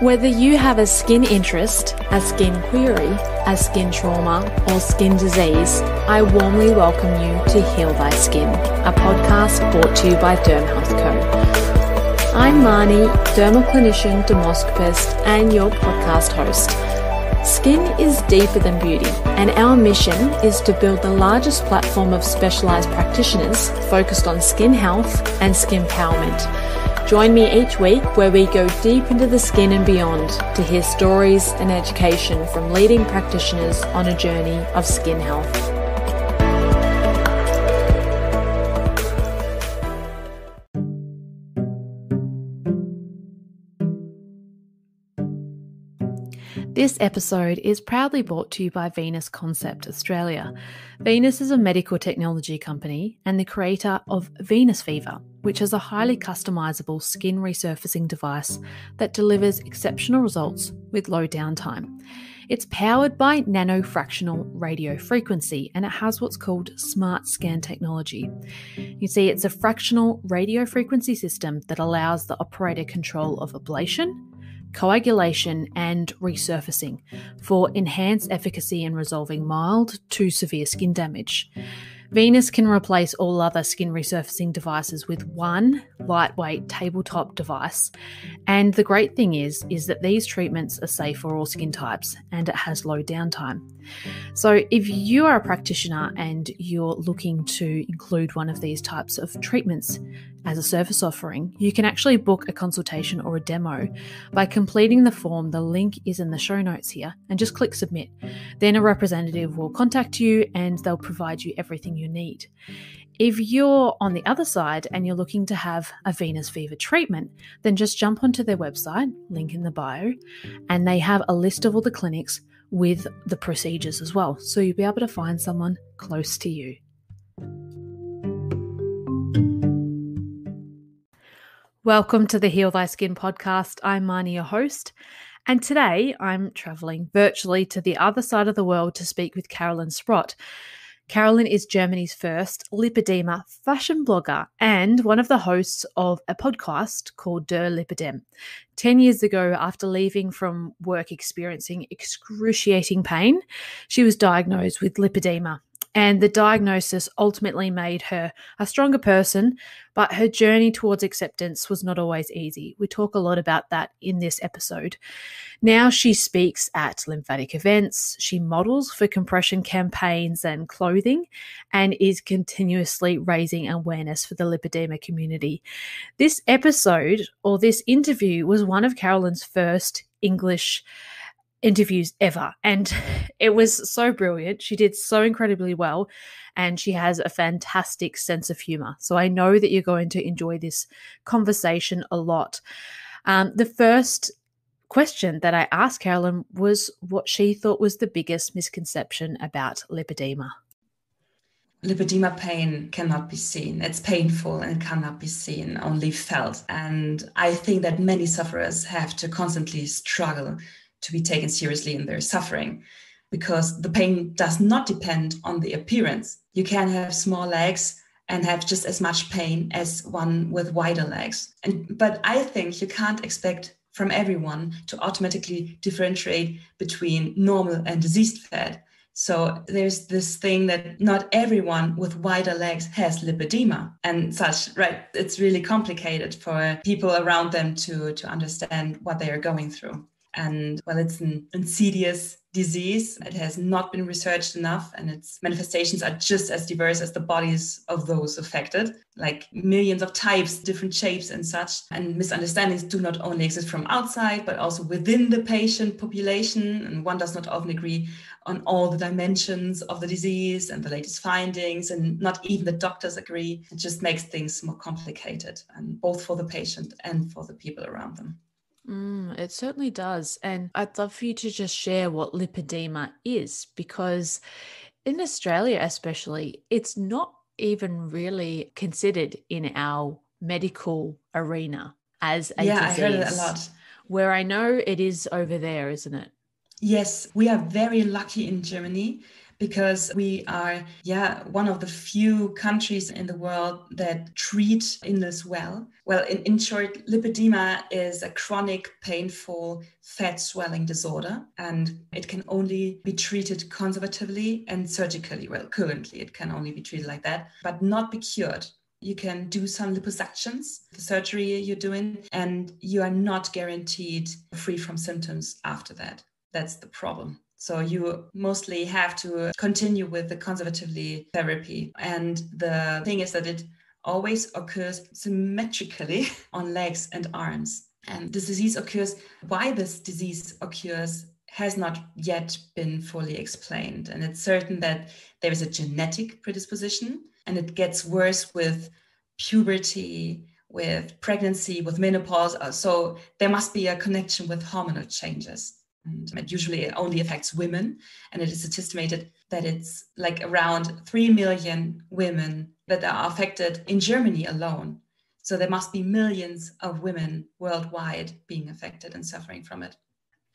Whether you have a skin interest, a skin query, a skin trauma, or skin disease, I warmly welcome you to Heal Thy Skin, a podcast brought to you by Derm Health Co. I'm Marni, dermal clinician, dermoscopist, and your podcast host. Skin is deeper than beauty, and our mission is to build the largest platform of specialized practitioners focused on skin health and skin empowerment. Join me each week where we go deep into the skin and beyond to hear stories and education from leading practitioners on a journey of skin health. This episode is proudly brought to you by Venus Concept Australia. Venus is a medical technology company and the creator of Venus Viva, which is a highly customizable skin resurfacing device that delivers exceptional results with low downtime. It's powered by nanofractional radio frequency and it has what's called smart scan technology. You see, it's a fractional radio frequency system that allows the operator control of ablation coagulation, and resurfacing for enhanced efficacy in resolving mild to severe skin damage. Venus can replace all other skin resurfacing devices with one lightweight tabletop device. And the great thing is is that these treatments are safe for all skin types and it has low downtime. So if you are a practitioner and you're looking to include one of these types of treatments as a service offering, you can actually book a consultation or a demo by completing the form. The link is in the show notes here and just click submit. Then a representative will contact you and they'll provide you everything you need. If you're on the other side and you're looking to have a Venus Viva treatment, then just jump onto their website, link in the bio, and they have a list of all the clinics with the procedures as well. So you'll be able to find someone close to you. Welcome to the Heal Thy Skin podcast. I'm Marni, your host. And today I'm traveling virtually to the other side of the world to speak with Caroline Sprott. Caroline is Germany's first lipedema fashion blogger and one of the hosts of a podcast called Der Lipödem. 10 years ago, after leaving from work experiencing excruciating pain, she was diagnosed with lipedema and the diagnosis ultimately made her a stronger person, but her journey towards acceptance was not always easy. We talk a lot about that in this episode. Now she speaks at lymphatic events, she models for compression campaigns and clothing, and is continuously raising awareness for the lipedema community. This episode or this interview was one of Caroline's first English interviews ever. And it was so brilliant. She did so incredibly well. And she has a fantastic sense of humor. So I know that you're going to enjoy this conversation a lot. Um, the first question that I asked Caroline was what she thought was the biggest misconception about lipedema. Lipedema pain cannot be seen. It's painful and cannot be seen, only felt. And I think that many sufferers have to constantly struggle to be taken seriously in their suffering because the pain does not depend on the appearance. You can have small legs and have just as much pain as one with wider legs. And but I think you can't expect from everyone to automatically differentiate between normal and diseased fat. So there's this thing that not everyone with wider legs has lipedema and such, right? It's really complicated for people around them to, to understand what they are going through. And well, it's an insidious disease. It has not been researched enough, and its manifestations are just as diverse as the bodies of those affected, like millions of types, different shapes, and such. And misunderstandings do not only exist from outside, but also within the patient population. And one does not often agree on all the dimensions of the disease and the latest findings, and not even the doctors agree. It just makes things more complicated, and both for the patient and for the people around them. Mm, it certainly does. And I'd love for you to just share what lipedema is because in Australia, especially, it's not even really considered in our medical arena as a yeah, disease. I heard it a lot. Where I know it is over there, isn't it? Yes, we are very lucky in Germany because we are, yeah, one of the few countries in the world that treat illness well. Well, in, in short, lipedema is a chronic, painful fat swelling disorder, and it can only be treated conservatively and surgically. Well, currently it can only be treated like that, but not be cured you can do some liposuctions, the surgery you're doing, and you are not guaranteed free from symptoms after that. That's the problem. So you mostly have to continue with the conservatively therapy. And the thing is that it always occurs symmetrically on legs and arms. And this disease occurs, why this disease occurs has not yet been fully explained. And it's certain that there is a genetic predisposition and it gets worse with puberty, with pregnancy, with menopause. So there must be a connection with hormonal changes. And it usually only affects women. And it is estimated that it's like around 3 million women that are affected in Germany alone. So there must be millions of women worldwide being affected and suffering from it.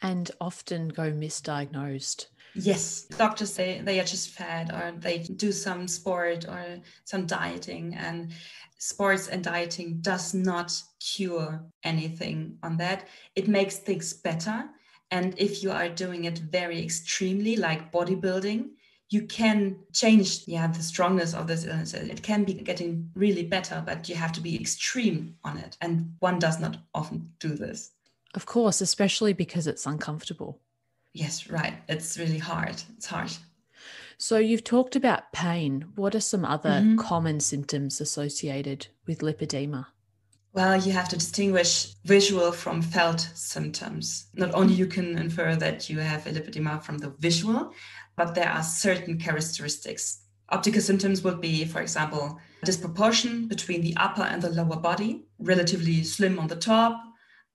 And often go misdiagnosed. Yes, doctors say they are just fat or they do some sport or some dieting and sports and dieting does not cure anything on that. It makes things better. And if you are doing it very extremely, like bodybuilding, you can change yeah, the strongness of this illness. It can be getting really better, but you have to be extreme on it. And one does not often do this. Of course, especially because it's uncomfortable. Yes, right. It's really hard. It's hard. So you've talked about pain. What are some other mm-hmm. common symptoms associated with lipedema? Well, you have to distinguish visual from felt symptoms. Not only you can infer that you have a lipedema from the visual, but there are certain characteristics. Optical symptoms would be, for example, disproportion between the upper and the lower body, relatively slim on the top,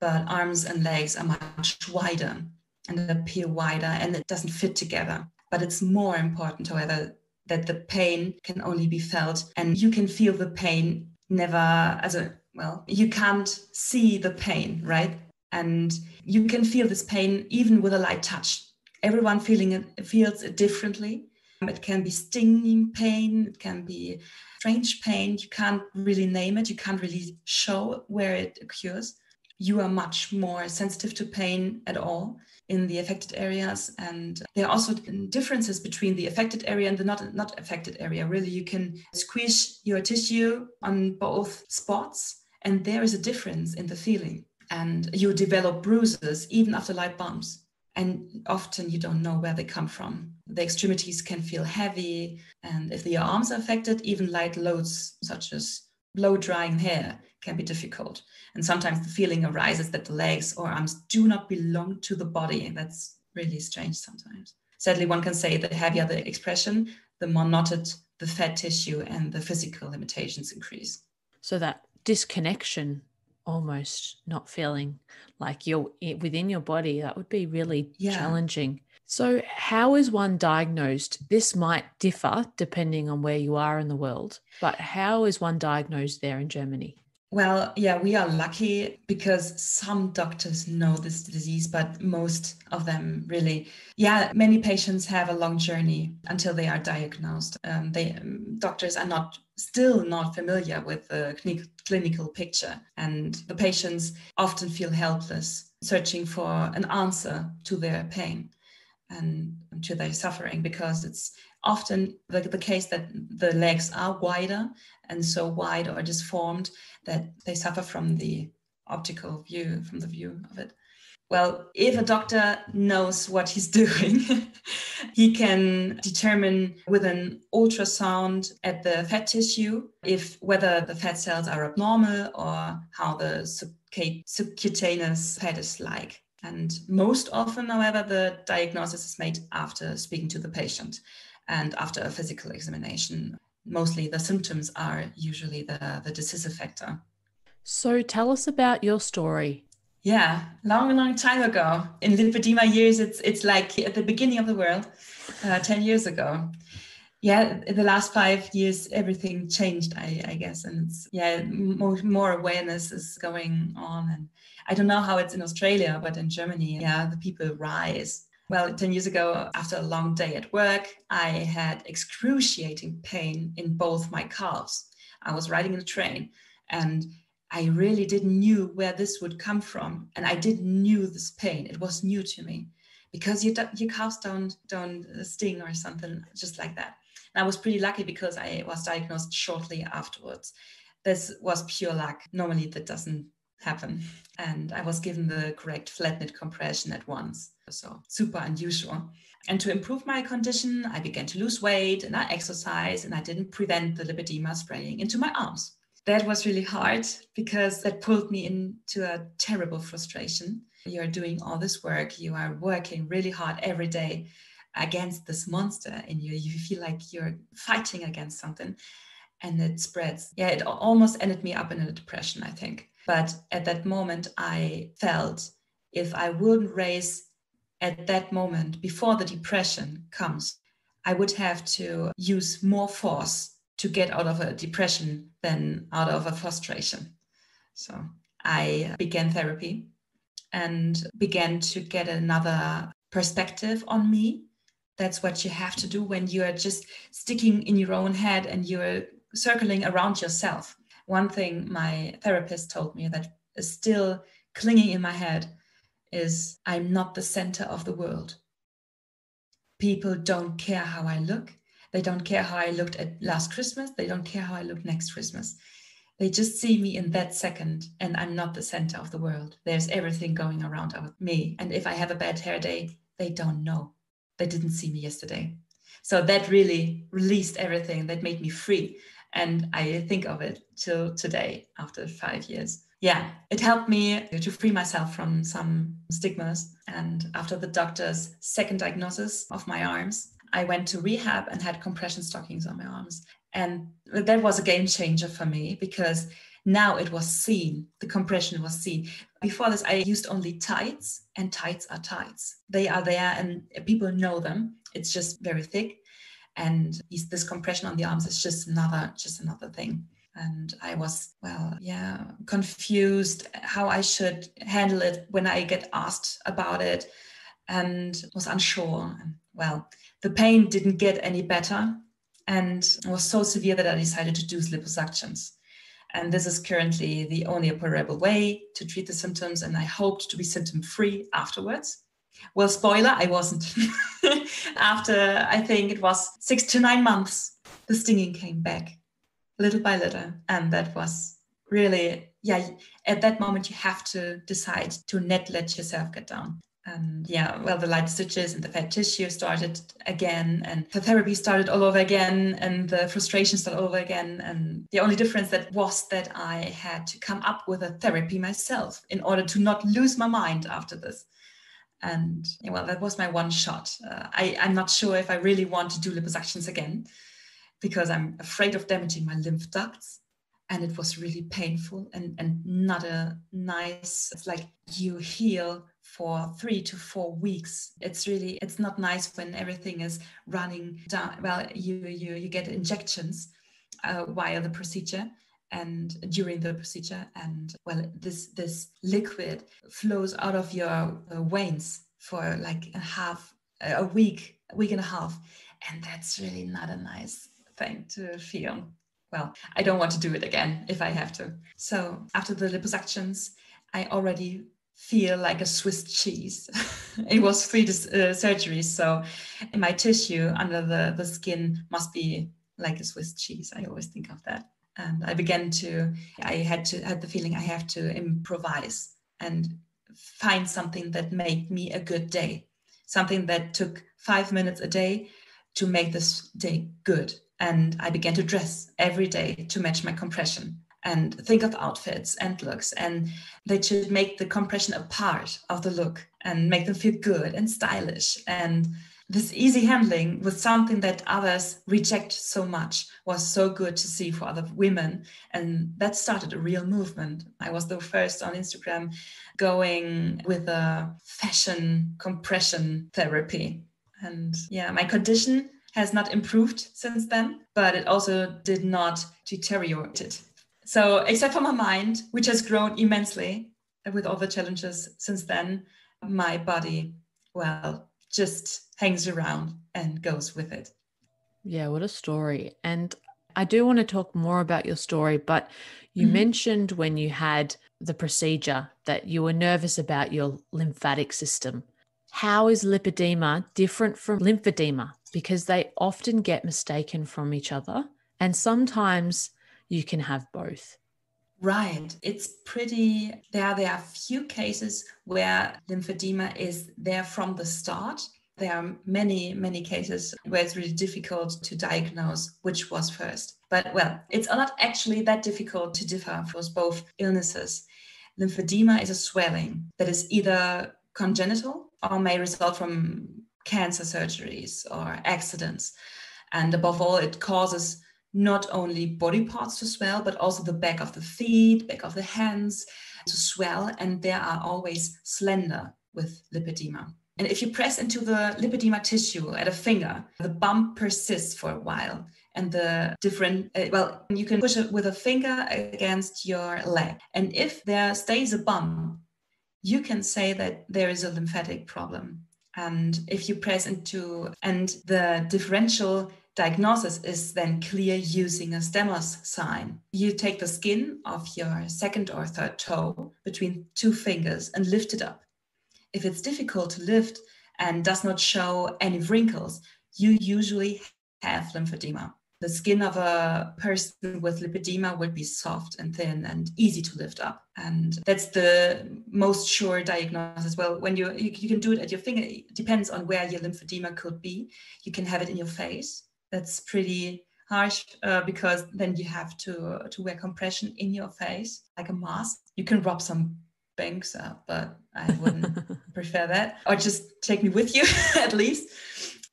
but arms and legs are much wider and appear wider and it doesn't fit together. But it's more important, however, that the pain can only be felt and you can feel the pain never as a well, you can't see the pain, right? And you can feel this pain even with a light touch. Everyone feeling it feels it differently. It can be stinging pain, it can be strange pain. You can't really name it, you can't really show where it occurs. You are much more sensitive to pain at all in the affected areas. And there are also differences between the affected area and the not, not affected area. Really, you can squish your tissue on both spots, and there is a difference in the feeling. And you develop bruises even after light bumps. And often you don't know where they come from. The extremities can feel heavy. And if the arms are affected, even light loads, such as blow drying hair, can be difficult. And sometimes the feeling arises that the legs or arms do not belong to the body. That's really strange sometimes. Sadly, one can say the heavier the expression, the more knotted the fat tissue and the physical limitations increase. So that disconnection, almost not feeling like you're within your body, that would be really yeah. challenging. So, how is one diagnosed? This might differ depending on where you are in the world, but how is one diagnosed there in Germany? Well, yeah, we are lucky because some doctors know this disease, but most of them really, yeah, many patients have a long journey until they are diagnosed. Um, they um, doctors are not still not familiar with the clinical picture, and the patients often feel helpless, searching for an answer to their pain and to their suffering because it's often the, the case that the legs are wider and so wide or disformed that they suffer from the optical view, from the view of it. Well, if a doctor knows what he's doing, he can determine with an ultrasound at the fat tissue if whether the fat cells are abnormal or how the subcutaneous fat is like. And most often, however, the diagnosis is made after speaking to the patient and after a physical examination. Mostly the symptoms are usually the, the decisive factor. So tell us about your story. Yeah, long, long time ago. In lipedema years, it's it's like at the beginning of the world, uh, 10 years ago. Yeah, the last five years, everything changed, I, I guess. And it's, yeah, more, more awareness is going on. And I don't know how it's in Australia, but in Germany, yeah, the people rise Well, 10 years ago, after a long day at work, I had excruciating pain in both my calves. I was riding in a train and I really didn't knew where this would come from. And I didn't knew this pain. It was new to me because your, your calves don't, don't uh, sting or something just like that. And I was pretty lucky because I was diagnosed shortly afterwards. This was pure luck. Normally that doesn't happen. And I was given the correct flat knit compression at once. So super unusual. And to improve my condition, I began to lose weight and I exercise and I didn't prevent the lipedema spraying into my arms. That was really hard because that pulled me into a terrible frustration. You're doing all this work, you are working really hard every day against this monster in you. You feel like you're fighting against something and it spreads. Yeah, it almost ended me up in a depression, I think. But at that moment, I felt if I wouldn't raise at that moment before the depression comes, I would have to use more force to get out of a depression than out of a frustration. So I began therapy and began to get another perspective on me. That's what you have to do when you are just sticking in your own head and you're circling around yourself. One thing my therapist told me that is still clinging in my head is I'm not the center of the world. People don't care how I look. They don't care how I looked at last Christmas. They don't care how I look next Christmas. They just see me in that second, and I'm not the center of the world. There's everything going around me. And if I have a bad hair day, they don't know. They didn't see me yesterday. So that really released everything. That made me free. And I think of it till today after five years yeah, it helped me to free myself from some stigmas. And after the doctor's second diagnosis of my arms, I went to rehab and had compression stockings on my arms. And that was a game changer for me because now it was seen, the compression was seen. Before this, I used only tights, and tights are tights. They are there and people know them. It's just very thick. And this compression on the arms is just another, just another thing and I was, well, yeah, confused how I should handle it when I get asked about it and was unsure. Well, the pain didn't get any better and was so severe that I decided to do liposuctions. And this is currently the only operable way to treat the symptoms, and I hoped to be symptom free afterwards. Well, spoiler, I wasn't. After I think it was six to nine months, the stinging came back little by little. And that was really, yeah, at that moment, you have to decide to not let yourself get down. And yeah, well, the light stitches and the fat tissue started again, and the therapy started all over again, and the frustration started all over again. And the only difference that was that I had to come up with a therapy myself in order to not lose my mind after this. And well, that was my one shot. Uh, I, I'm not sure if I really want to do liposuctions again because I'm afraid of damaging my lymph ducts. And it was really painful and, and not a nice, it's like you heal for three to four weeks. It's really, it's not nice when everything is running down. Well, you, you, you get injections uh, while the procedure and during the procedure and well this this liquid flows out of your uh, veins for like a half a week a week and a half and that's really not a nice thing to feel. Well, I don't want to do it again if I have to. So after the liposuctions, I already feel like a Swiss cheese. it was three uh, surgeries, so my tissue under the, the skin must be like a Swiss cheese. I always think of that. And I began to, I had to had the feeling I have to improvise and find something that made me a good day, something that took five minutes a day to make this day good and I began to dress every day to match my compression and think of outfits and looks. And they should make the compression a part of the look and make them feel good and stylish. And this easy handling was something that others reject so much was so good to see for other women and that started a real movement i was the first on instagram going with a fashion compression therapy and yeah my condition has not improved since then, but it also did not deteriorate. So, except for my mind, which has grown immensely with all the challenges since then, my body, well, just hangs around and goes with it. Yeah, what a story. And I do want to talk more about your story, but you mm-hmm. mentioned when you had the procedure that you were nervous about your lymphatic system. How is lipedema different from lymphedema? Because they often get mistaken from each other, and sometimes you can have both. Right. It's pretty there. There are few cases where lymphedema is there from the start. There are many, many cases where it's really difficult to diagnose which was first. But well, it's not actually that difficult to differ for both illnesses. Lymphedema is a swelling that is either congenital or may result from cancer surgeries or accidents. And above all, it causes not only body parts to swell, but also the back of the feet, back of the hands to swell. And they are always slender with lipedema. And if you press into the lipedema tissue at a finger, the bump persists for a while. And the different, uh, well, you can push it with a finger against your leg. And if there stays a bump, you can say that there is a lymphatic problem. And if you press into, and the differential diagnosis is then clear using a Stemmers sign. You take the skin of your second or third toe between two fingers and lift it up. If it's difficult to lift and does not show any wrinkles, you usually have lymphedema. The skin of a person with lipedema would be soft and thin and easy to lift up. And that's the most sure diagnosis. Well, when you, you, can do it at your finger, it depends on where your lymphedema could be. You can have it in your face that's pretty harsh uh, because then you have to to wear compression in your face like a mask. You can rub some banks up, but I wouldn't prefer that. Or just take me with you at least.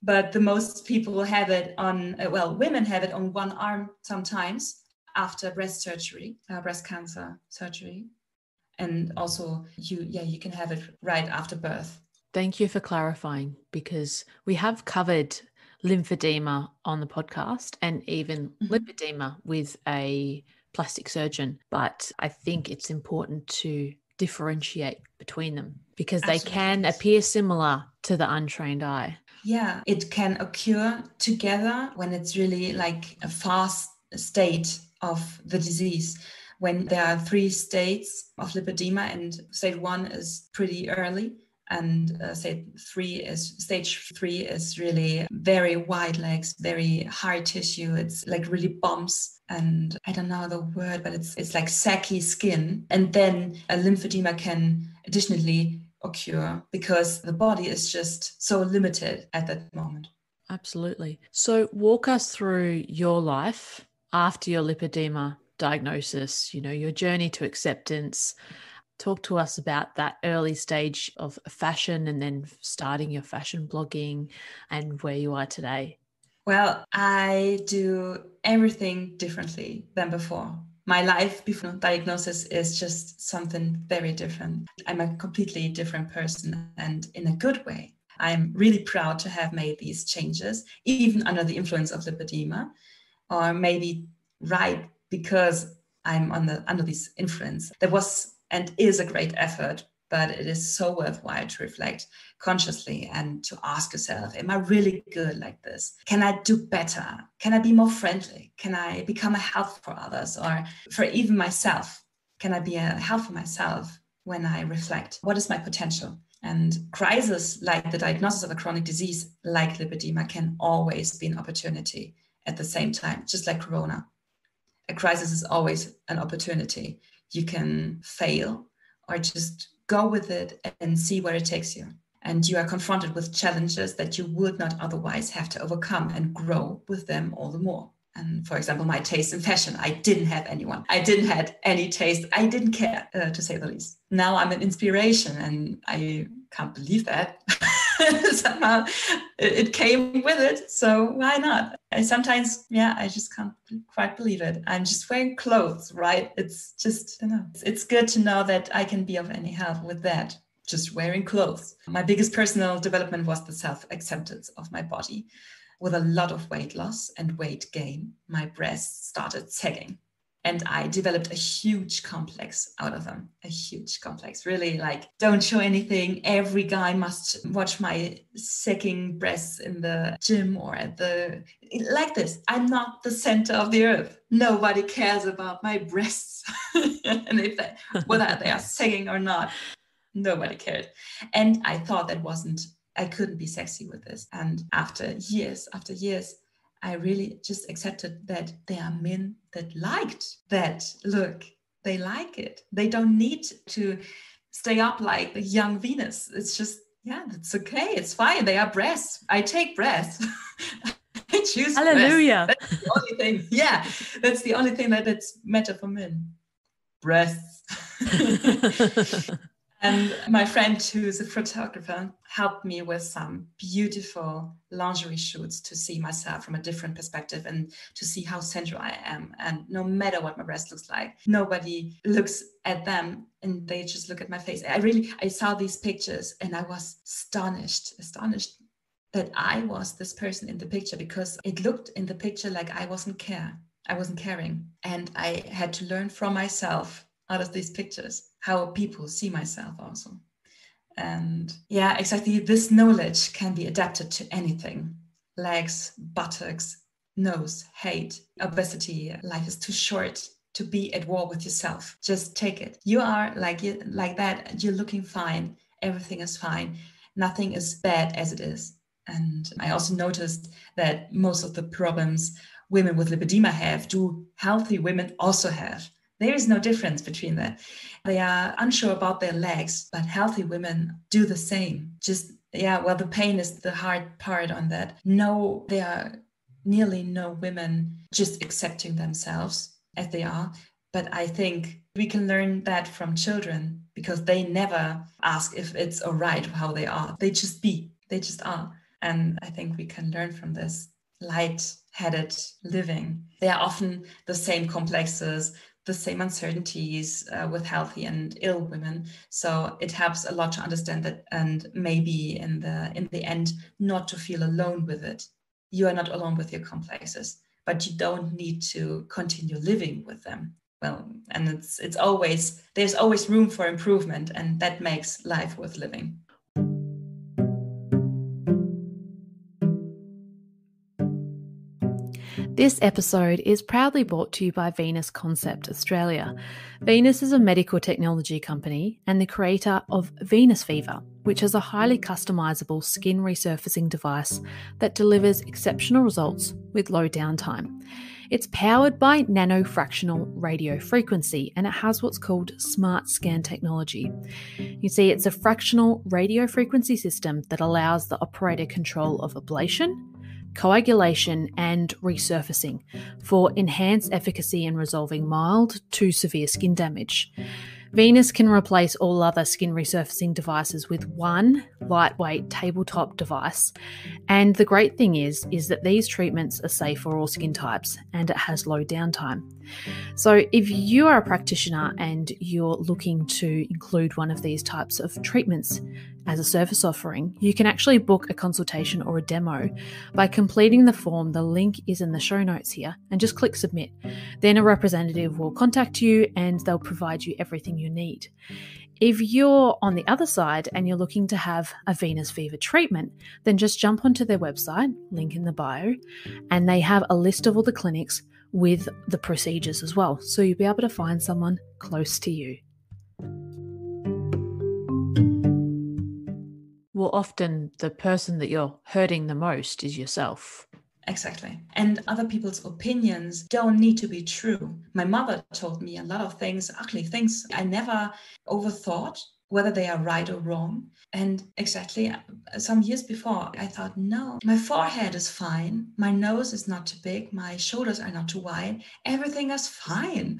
But the most people have it on uh, well, women have it on one arm sometimes after breast surgery, uh, breast cancer surgery, and also you yeah you can have it right after birth. Thank you for clarifying because we have covered lymphedema on the podcast and even mm-hmm. lipedema with a plastic surgeon. But I think it's important to differentiate between them because Absolutely. they can appear similar to the untrained eye. Yeah, it can occur together when it's really like a fast state of the disease. When there are three states of lipedema, and state one is pretty early, and uh, stage three is stage three is really very wide legs very hard tissue. It's like really bumps and i don't know the word but it's it's like sacky skin. And then a lymphedema can additionally occur because the body is just so limited at that moment. Absolutely. So walk us through your life after your lipedema diagnosis you know your journey to acceptance Talk to us about that early stage of fashion and then starting your fashion blogging and where you are today. Well, I do everything differently than before. My life before diagnosis is just something very different. I'm a completely different person and in a good way. I'm really proud to have made these changes, even under the influence of lipedema, or maybe right because I'm under under this influence. There was and is a great effort but it is so worthwhile to reflect consciously and to ask yourself am i really good like this? Can i do better? Can i be more friendly? Can i become a help for others? Or for even myself can i be a help for myself when i reflect? What is my potential? And crisis like the diagnosis of a chronic disease like lipedema can always be an opportunity at the same time just like corona. A crisis is always an opportunity you can fail or just go with it and see where it takes you. And you are confronted with challenges that you would not otherwise have to overcome and grow with them all the more. And for example, my taste in fashion, I didn't have anyone. I didn't have any taste. I didn't care, uh, to say the least. Now I'm an inspiration, and I can't believe that. somehow uh, it came with it. So why not? I sometimes, yeah, I just can't quite believe it. I'm just wearing clothes, right? It's just, you know, it's good to know that I can be of any help with that. Just wearing clothes. My biggest personal development was the self acceptance of my body. With a lot of weight loss and weight gain, my breasts started sagging. And I developed a huge complex out of them. A huge complex. Really like, don't show anything. Every guy must watch my sacking breasts in the gym or at the like this. I'm not the center of the earth. Nobody cares about my breasts. and if they, whether they are sagging or not, nobody cared. And I thought that wasn't I couldn't be sexy with this. And after years, after years, I really just accepted that there are men that liked that look. They like it. They don't need to stay up like the young Venus. It's just, yeah, it's okay. It's fine. They are breasts. I take breasts. I choose Hallelujah. Breasts. That's the only thing. Yeah, that's the only thing that it's matter for men. Breasts. And my friend, who's a photographer, helped me with some beautiful lingerie shoots to see myself from a different perspective and to see how central I am. And no matter what my breast looks like, nobody looks at them and they just look at my face. I really, I saw these pictures and I was astonished, astonished that I was this person in the picture because it looked in the picture like I wasn't care. I wasn't caring. And I had to learn from myself of these pictures how people see myself also. And yeah exactly this knowledge can be adapted to anything. Legs buttocks nose hate obesity life is too short to be at war with yourself. Just take it. You are like like that. You're looking fine. Everything is fine. Nothing is bad as it is. And i also noticed that most of the problems women with lipedema have do healthy women also have there is no difference between that. They are unsure about their legs, but healthy women do the same. Just, yeah, well, the pain is the hard part on that. No, there are nearly no women just accepting themselves as they are. But I think we can learn that from children because they never ask if it's all right how they are. They just be, they just are. And I think we can learn from this light headed living. They are often the same complexes, the same uncertainties uh, with healthy and ill women. So it helps a lot to understand that and maybe in the in the end not to feel alone with it. You are not alone with your complexes but you don't need to continue living with them. Well and it's it's always there's always room for improvement and that makes life worth living This episode is proudly brought to you by Venus Concept Australia. Venus is a medical technology company and the creator of Venus Viva, which is a highly customizable skin resurfacing device that delivers exceptional results with low downtime. It's powered by nanofractional radio frequency and it has what's called smart scan technology. You see, it's a fractional radio frequency system that allows the operator control of ablation coagulation, and resurfacing for enhanced efficacy in resolving mild to severe skin damage. Venus can replace all other skin resurfacing devices with one lightweight tabletop device. And the great thing is is that these treatments are safe for all skin types and it has low downtime. So if you are a practitioner and you're looking to include one of these types of treatments as a service offering, you can actually book a consultation or a demo by completing the form. The link is in the show notes here and just click submit. Then a representative will contact you and they'll provide you everything you need. If you're on the other side and you're looking to have a Venus Viva treatment, then just jump onto their website, link in the bio, and they have a list of all the clinics with the procedures as well. So you'll be able to find someone close to you. Well, often the person that you're hurting the most is yourself. Exactly. And other people's opinions don't need to be true. My mother told me a lot of things, ugly things I never overthought whether they are right or wrong. And exactly uh, some years before, I thought, no, my forehead is fine. My nose is not too big. My shoulders are not too wide. Everything is fine.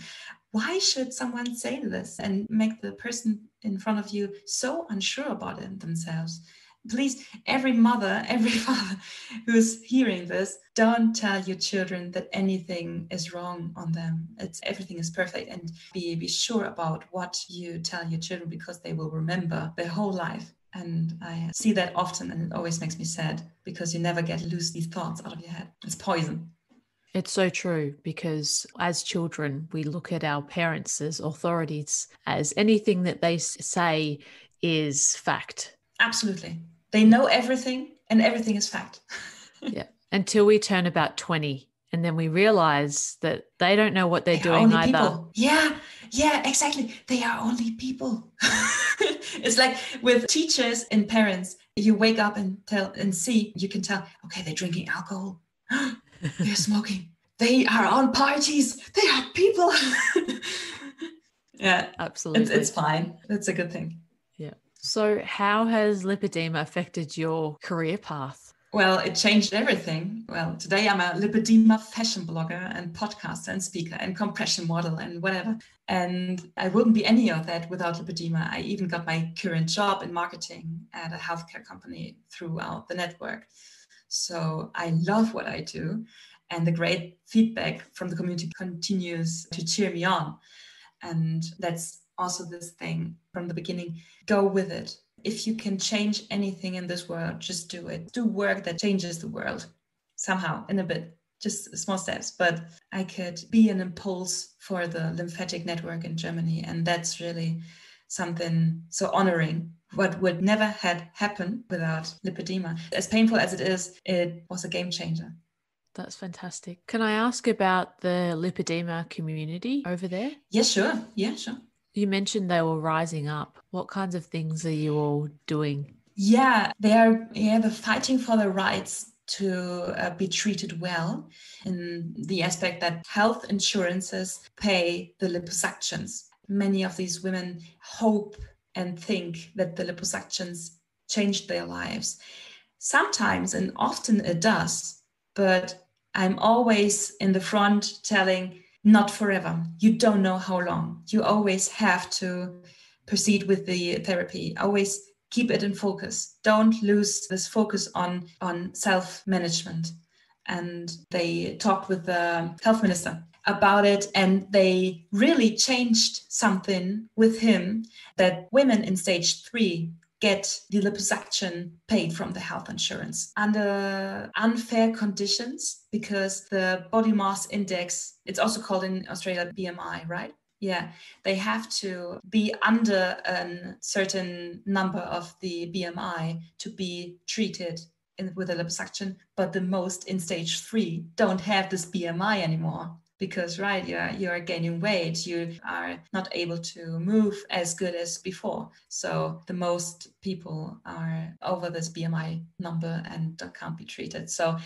Why should someone say this and make the person in front of you so unsure about it themselves? please every mother every father who's hearing this don't tell your children that anything is wrong on them. It's everything is perfect and be be sure about what you tell your children because they will remember their whole life. And i see that often and it always makes me sad because you never get lose these thoughts out of your head. It's poison It's so true because as children, we look at our parents as authorities, as anything that they say is fact. Absolutely. They know everything and everything is fact. yeah. Until we turn about 20 and then we realize that they don't know what they're they doing either. People. Yeah. Yeah, exactly. They are only people. it's like with teachers and parents, you wake up and tell and see, you can tell, okay, they're drinking alcohol. they're smoking. They are on parties. They are people. yeah, absolutely. It's, it's fine. It's a good thing. Yeah. So, how has lipedema affected your career path? Well, it changed everything. Well, today I'm a lipedema fashion blogger and podcaster and speaker and compression model and whatever. And I wouldn't be any of that without lipedema. I even got my current job in marketing at a healthcare company throughout the network. So I love what I do. And the great feedback from the community continues to cheer me on. And that's also this thing from the beginning go with it if you can change anything in this world, just do it. Do work that changes the world somehow in a bit, just small steps. But I could be an impulse for the lymphatic network in Germany. And that's really something so honoring. What would never had happened without lipedema. As painful as it is, it was a game changer. That's fantastic. Can I ask about the lipedema community over there? Yeah, sure. Yeah, sure. You mentioned they were rising up. What kinds of things are you all doing? Yeah, they are. Yeah, they're fighting for the rights to uh, be treated well in the aspect that health insurances pay the liposuctions. Many of these women hope and think that the liposuctions changed their lives. Sometimes and often it does, but I'm always in the front telling not forever. You don't know how long. You always have to proceed with the therapy. Always keep it in focus. Don't lose this focus on, on self management. And they talked with the health minister about it and they really changed something with him that women in stage three get the liposuction paid from the health insurance under unfair conditions because the body mass index, it's also called in Australia BMI, right? Yeah, they have to be under a certain number of the BMI to be treated in, with a liposuction, but the most in stage three don't have this BMI anymore because right you're you're gaining weight you are not able to move as good as before so the most people are over this bmi number and can't be treated so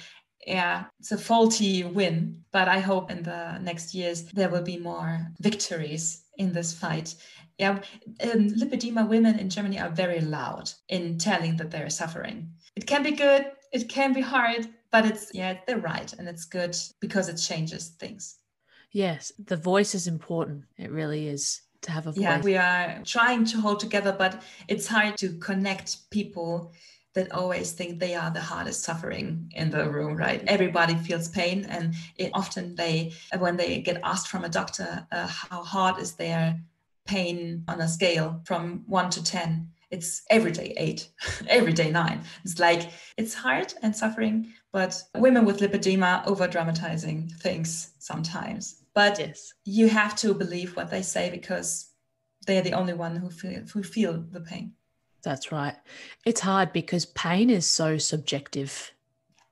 yeah, it's a faulty win, but I hope in the next years there will be more victories in this fight. Yeah, um, lipedema women in Germany are very loud in telling that they're suffering. It can be good, it can be hard, but it's yeah, they're right, and it's good because it changes things. Yes, the voice is important. It really is to have a voice. Yeah, we are trying to hold together, but it's hard to connect people that always think they are the hardest suffering in the room, right? Everybody feels pain, and it, often they, when they get asked from a doctor, uh, how hard is their pain on a scale from one to ten, it's every day eight, every day nine. It's like it's hard and suffering, but women with lipedema over dramatizing things sometimes. But yes. you have to believe what they say because they're the only one who feel who feel the pain. That's right. It's hard because pain is so subjective.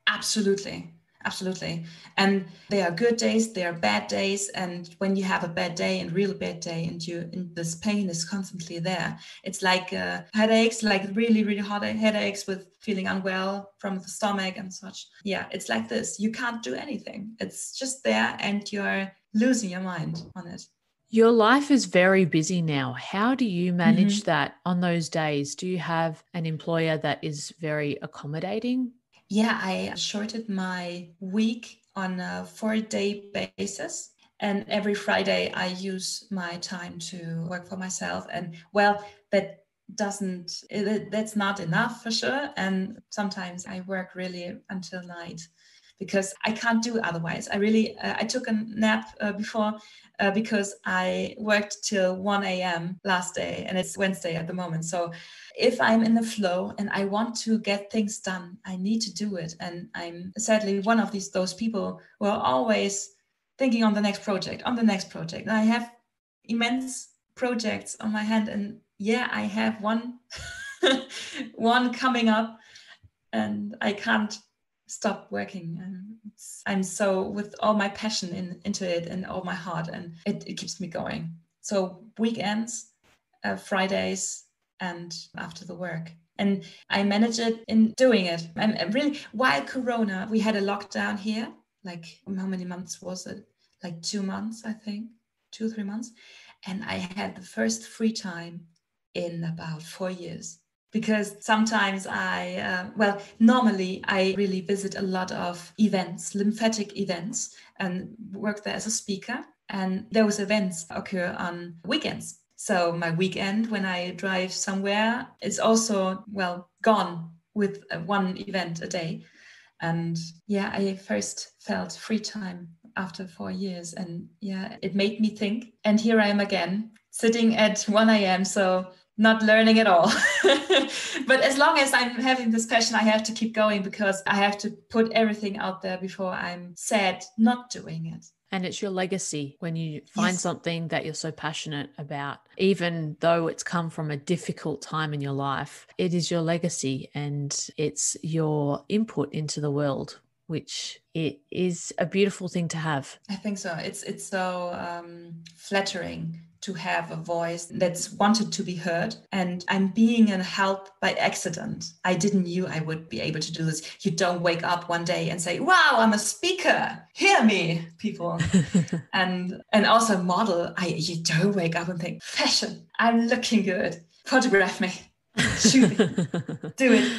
Absolutely absolutely and there are good days there are bad days and when you have a bad day and real bad day and you and this pain is constantly there it's like uh, headaches like really really hot headaches with feeling unwell from the stomach and such yeah it's like this you can't do anything it's just there and you're losing your mind on it your life is very busy now. How do you manage mm-hmm. that on those days? Do you have an employer that is very accommodating? Yeah, I shorted my week on a four day basis. And every Friday, I use my time to work for myself. And well, that doesn't, that's not enough for sure. And sometimes I work really until night because I can't do otherwise. I really, uh, I took a nap uh, before uh, because I worked till 1 a.m. last day and it's Wednesday at the moment. So if I'm in the flow and I want to get things done, I need to do it. And I'm sadly one of these those people who are always thinking on the next project, on the next project. And I have immense projects on my hand and yeah, I have one one coming up and I can't stop working and i'm so with all my passion in, into it and all my heart and it, it keeps me going. So weekends uh, fridays and after the work. And i manage it in doing it. And really while corona we had a lockdown here like how many months was it? Like two months i think. Two three months. And i had the first free time in about four years because sometimes I, uh, well, normally I really visit a lot of events, lymphatic events, and work there as a speaker. And those events occur on weekends. So my weekend when I drive somewhere is also, well, gone with one event a day. And yeah, I first felt free time after four years. And yeah, it made me think. And here I am again, sitting at 1 a.m. So not learning at all. but as long as I'm having this passion, I have to keep going because I have to put everything out there before I'm sad not doing it. And it's your legacy when you find yes. something that you're so passionate about, even though it's come from a difficult time in your life, it is your legacy and it's your input into the world which it is a beautiful thing to have. I think so. It's it's so um, flattering to have a voice that's wanted to be heard. And I'm being a help by accident. I didn't knew I would be able to do this. You don't wake up one day and say, wow, I'm a speaker. Hear me, people. and and also model. I you don't wake up and think, fashion, I'm looking good. Photograph me. Shoot me. do it.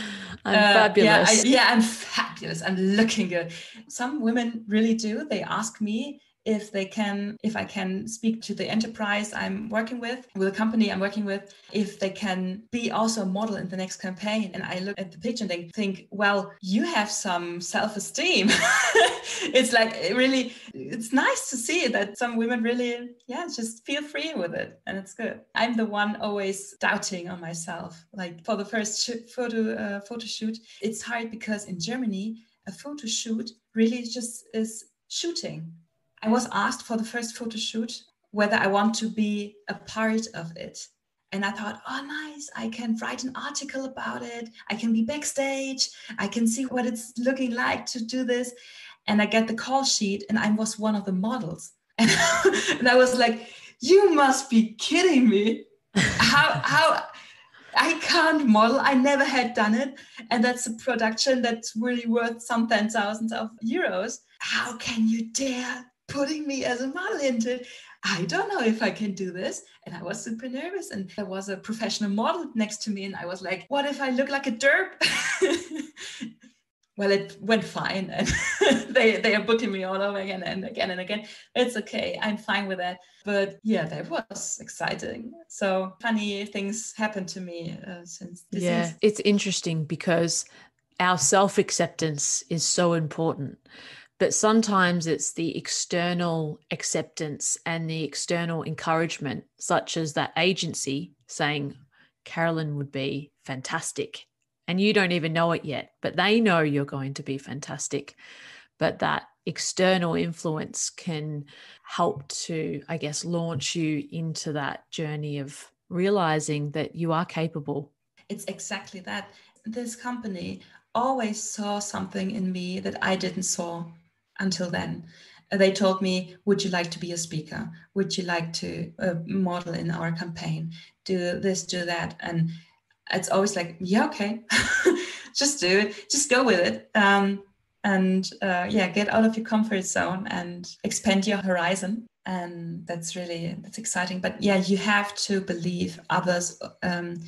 I'm uh, fabulous. Yeah, I, yeah, I'm fabulous. I'm looking good. Some women really do. They ask me if they can if i can speak to the enterprise i'm working with with a company i'm working with if they can be also a model in the next campaign. And i look at the picture and they think well you have some self-esteem. It's like really it's nice to see that some women really yeah just feel free with it. And it's good. I'm the one always doubting on myself. Like for the first photo uh, photo shoot it's hard because in germany a photo shoot really just is shooting I was asked for the first photo shoot whether I want to be a part of it. And I thought, oh, nice. I can write an article about it. I can be backstage. I can see what it's looking like to do this. And I get the call sheet, and I was one of the models. And, I was like, you must be kidding me. How, how, I can't model. I never had done it. And that's a production that's really worth some 10,000 of euros. How can you dare putting me as a model into I don't know if I can do this. And I was super nervous. And there was a professional model next to me. And I was like, what if I look like a derp? well, it went fine. And they, they are booking me all over again and again and again. It's okay. I'm fine with that. But yeah, that was exciting. So funny things happened to me uh, since. yeah, is- it's interesting because our self acceptance is so important but sometimes it's the external acceptance and the external encouragement, such as that agency saying, Caroline would be fantastic. And you don't even know it yet, but they know you're going to be fantastic. But that external influence can help to, I guess, launch you into that journey of realizing that you are capable. It's exactly that. This company always saw something in me that I didn't saw until then. They told me, Would you like to be a speaker? Would you like to uh, model in our campaign? Do this, do that. And it's always like, Yeah, okay, just do it, just go with it. Um, and uh, yeah, get out of your comfort zone and expand your horizon. And that's really that's exciting. But yeah, you have to believe others um,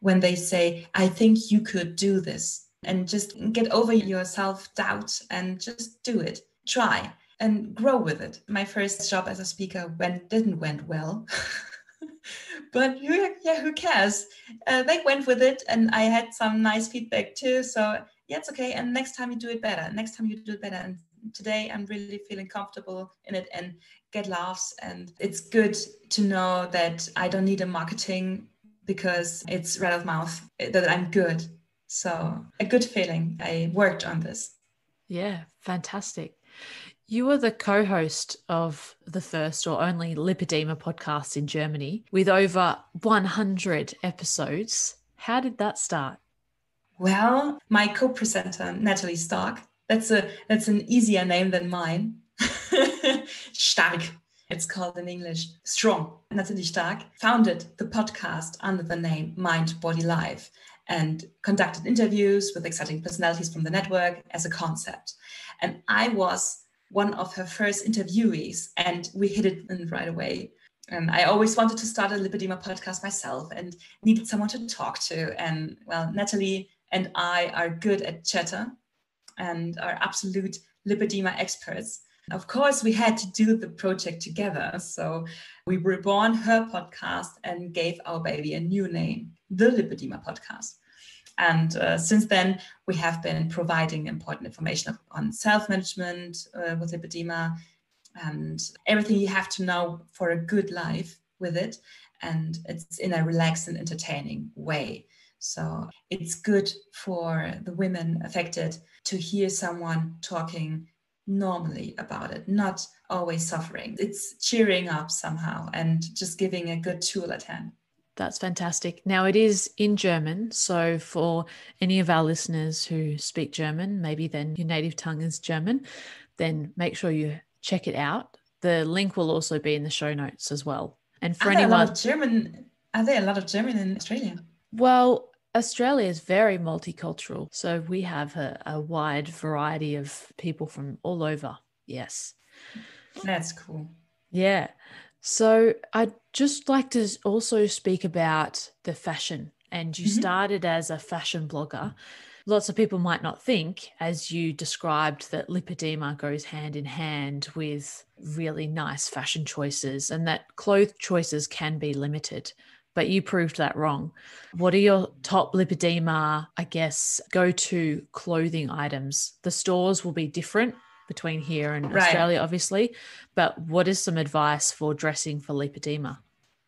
when they say, "I think you could do this," and just get over your self doubt and just do it try and grow with it. My first job as a speaker went didn't went well. but who, yeah, who cares? Uh, they went with it, and I had some nice feedback too. So yeah, it's okay. And next time you do it better. Next time you do it better. And today I'm really feeling comfortable in it and get laughs. And it's good to know that I don't need a marketing because it's right of mouth that I'm good. So a good feeling. I worked on this. Yeah, fantastic. You were the co host of the first or only lipedema podcast in Germany with over 100 episodes. How did that start? Well, my co-presenter Natalie Stark. That's a that's an easier name than mine. Stark. It's called in English. Strong. Natalie Stark founded the podcast under the name Mind Body Life and conducted interviews with exciting personalities from the network as a concept. And I was one of her first interviewees, and we hit it in right away. And I always wanted to start a lipedema podcast myself and needed someone to talk to. And well, Natalie and I are good at chatter and are absolute lipedema experts. Of course, we had to do the project together. So we reborn her podcast and gave our baby a new name, the Lipedema Podcast. And uh, since then, we have been providing important information on self management uh, with lipedema and everything you have to know for a good life with it. And it's in a relaxed and entertaining way. So it's good for the women affected to hear someone talking normally about it, not always suffering. It's cheering up somehow and just giving a good tool at hand. That's fantastic. Now it is in German. So for any of our listeners who speak German, maybe then your native tongue is German, then make sure you check it out. The link will also be in the show notes as well. And for are anyone there a lot of German are there a lot of German in Australia? Well, Australia is very multicultural. So we have a, a wide variety of people from all over. Yes. That's cool. Yeah. So I'd just like to also speak about the fashion. And you mm-hmm. started as a fashion blogger. Lots of people might not think, as you described, that lipedema goes hand in hand with really nice fashion choices and that clothes choices can be limited. But you proved that wrong. What are your top lipedema, I guess, go to clothing items? The stores will be different between here and right. Australia, obviously. But what is some advice for dressing for lipedema?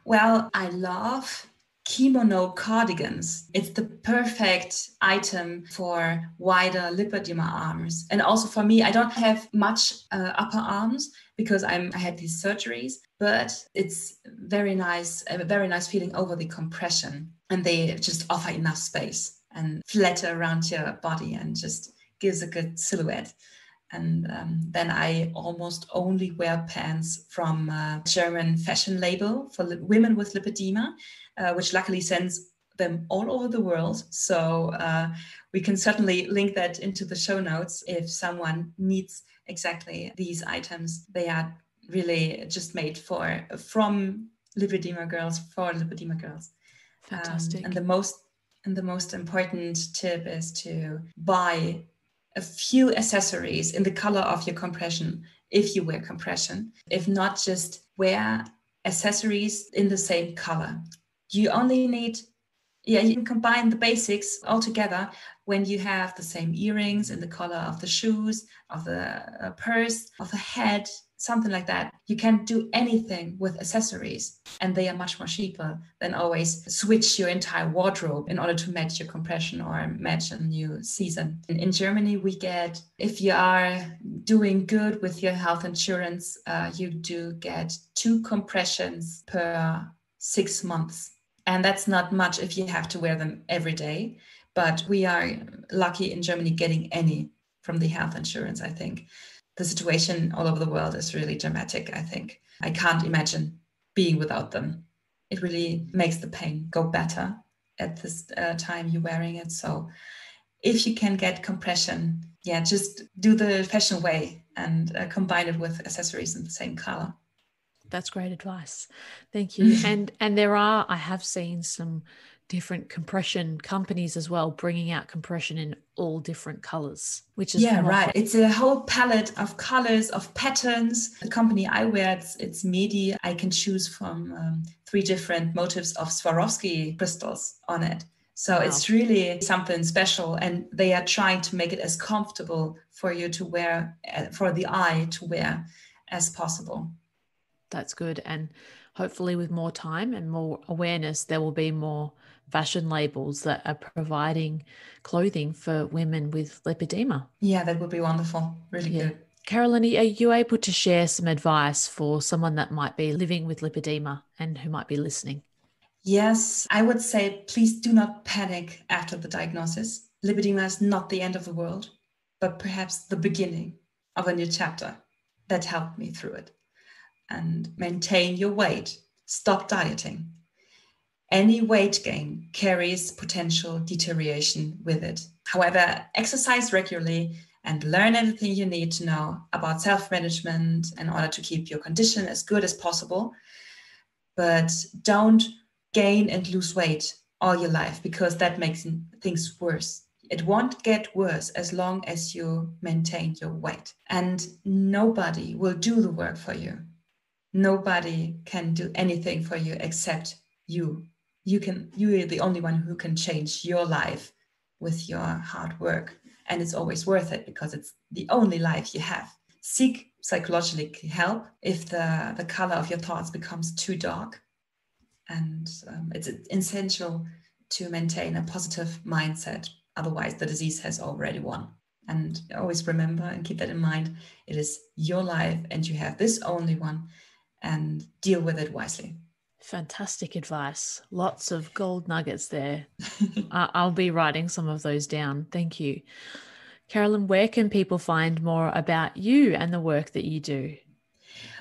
Well, I love kimono cardigans. It's the perfect item for wider lipedema arms. And also for me, I don't have much uh, upper arms because I'm, I had these surgeries, but it's very nice, a very nice feeling over the compression. And they just offer enough space and flatter around your body and just gives a good silhouette and um, then I almost only wear pants from a German fashion label for li- women with lipedema, uh, which luckily sends them all over the world. So uh, we can certainly link that into the show notes if someone needs exactly these items. They are really just made for from lipedema girls for lipedema girls. Fantastic. Um, and the most and the most important tip is to buy a few accessories in the color of your compression if you wear compression. If not, just wear accessories in the same color. You only need, yeah, you can combine the basics all together when you have the same earrings in the color of the shoes, of the uh, purse, of the head, something like that. You can do anything with accessories, and they are much more cheaper than always switch your entire wardrobe in order to match your compression or match a new season. In, in Germany, we get, if you are doing good with your health insurance, uh, you do get two compressions per six months. And that's not much if you have to wear them every day. But we are lucky in Germany getting any from the health insurance, I think the situation all over the world is really dramatic, I think. I can't imagine being without them. It really makes the pain go better at this uh, time you're wearing it. So if you can get compression, yeah, just do the fashion way and uh, combine it with accessories in the same color. That's great advice. Thank you. and and there are I have seen some different compression companies as well, bringing out compression in all different colors, which is yeah, right. Fun. It's a whole palette of colors, of patterns. The company I wear, it's, it's Medi. I can choose from um, three different motifs of Swarovski crystals on it. So wow. it's really something special, and they are trying to make it as comfortable for you to wear, uh, for the eye to wear, as possible. That's good, and hopefully, with more time and more awareness, there will be more fashion labels that are providing clothing for women with lipedema. Yeah, that would be wonderful. Really yeah. good. Caroline, are you able to share some advice for someone that might be living with lipedema and who might be listening? Yes, I would say please do not panic after the diagnosis. Lipedema is not the end of the world, but perhaps the beginning of a new chapter that helped me through it. And maintain your weight, stop dieting, any weight gain carries potential deterioration with it. However, exercise regularly and learn everything you need to know about self management in order to keep your condition as good as possible. But don't gain and lose weight all your life because that makes things worse. It won't get worse as long as you maintain your weight. And nobody will do the work for you. Nobody can do anything for you except you you can you are the only one who can change your life with your hard work. And it's always worth it because it's the only life you have. Seek psychological help if the the color of your thoughts becomes too dark. And um, it's essential to maintain a positive mindset. Otherwise the disease has already won. And always remember and keep that in mind. It is your life and you have this only one and deal with it wisely Fantastic advice. Lots of gold nuggets there. I'll be writing some of those down. Thank you. Caroline, where can people find more about you and the work that you do?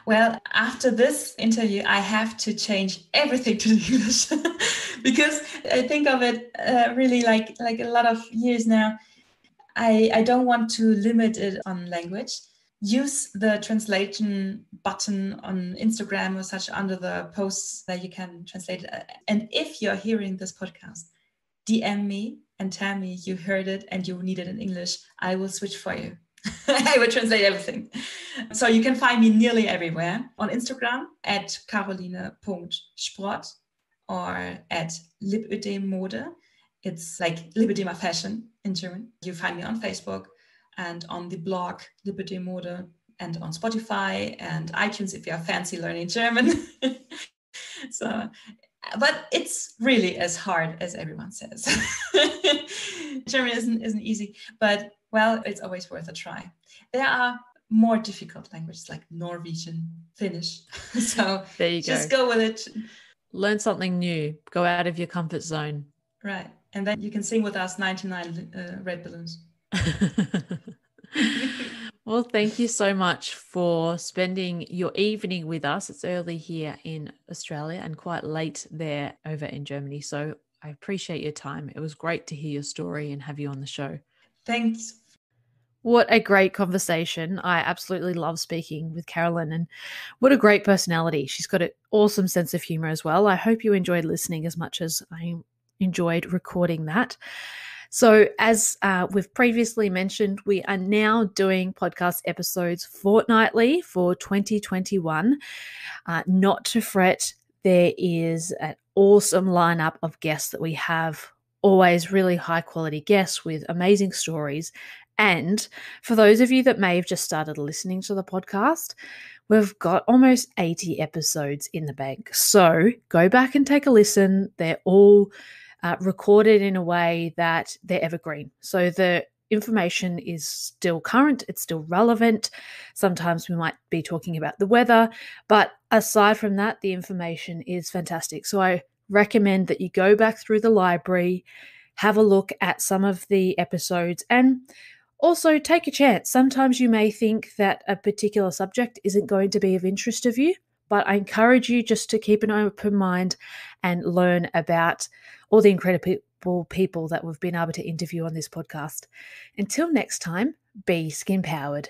Well, after this interview, I have to change everything to English because I think of it uh, really like like a lot of years now. I, I don't want to limit it on language use the translation button on Instagram or such under the posts that you can translate it. And if you're hearing this podcast, DM me and tell me you heard it and you need it in English. I will switch for you. I will translate everything. So you can find me nearly everywhere on Instagram at caroline.sprott or at lipödem It's like lipödema fashion in German. You find me on Facebook and on the blog Lipödem Mode and on Spotify and iTunes if you are fancy learning German. so, but it's really as hard as everyone says. German isn't isn't easy, but well, it's always worth a try. There are more difficult languages like Norwegian, Finnish. so there you just go. go with it. Learn something new. Go out of your comfort zone. Right, and then you can sing with us 99 uh, red balloons. well, thank you so much for spending your evening with us. It's early here in Australia and quite late there over in Germany. So I appreciate your time. It was great to hear your story and have you on the show. Thanks. What a great conversation. I absolutely love speaking with Caroline and what a great personality. She's got an awesome sense of humor as well. I hope you enjoyed listening as much as I enjoyed recording that. So, as uh, we've previously mentioned, we are now doing podcast episodes fortnightly for 2021. Uh, not to fret, there is an awesome lineup of guests that we have, always really high quality guests with amazing stories. And for those of you that may have just started listening to the podcast, we've got almost 80 episodes in the bank. So go back and take a listen. They're all uh, recorded in a way that they're evergreen. So the information is still current, it's still relevant. Sometimes we might be talking about the weather, but aside from that, the information is fantastic. So I recommend that you go back through the library, have a look at some of the episodes, and also take a chance. Sometimes you may think that a particular subject isn't going to be of interest of you, but I encourage you just to keep an open mind and learn about all the incredible people that we've been able to interview on this podcast. Until next time, be skin powered.